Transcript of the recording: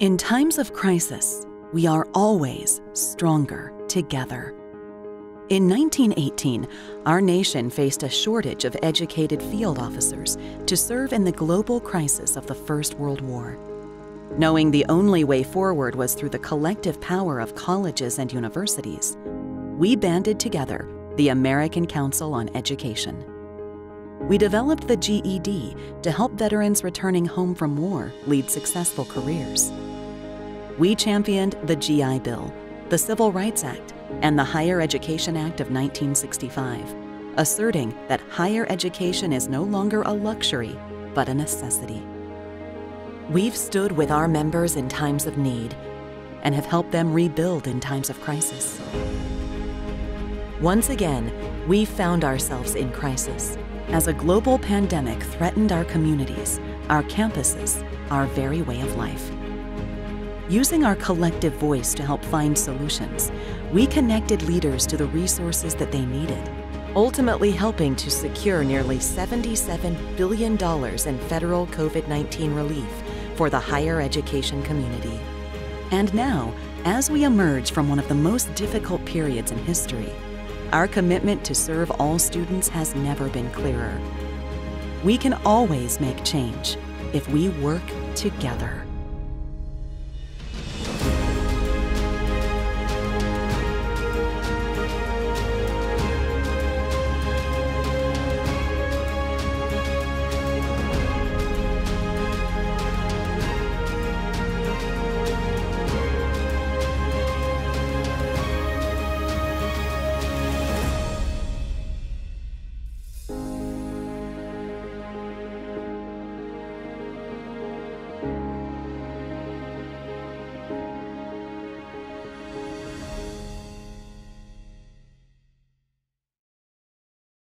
In times of crisis, we are always stronger together. In 1918, our nation faced a shortage of educated field officers to serve in the global crisis of the First World War. Knowing the only way forward was through the collective power of colleges and universities, we banded together the American Council on Education. We developed the GED to help veterans returning home from war lead successful careers. We championed the GI Bill, the Civil Rights Act, and the Higher Education Act of 1965, asserting that higher education is no longer a luxury, but a necessity. We've stood with our members in times of need and have helped them rebuild in times of crisis. Once again, we found ourselves in crisis as a global pandemic threatened our communities, our campuses, our very way of life. Using our collective voice to help find solutions, we connected leaders to the resources that they needed, ultimately helping to secure nearly $77 billion in federal COVID 19 relief for the higher education community. And now, as we emerge from one of the most difficult periods in history, our commitment to serve all students has never been clearer. We can always make change if we work together.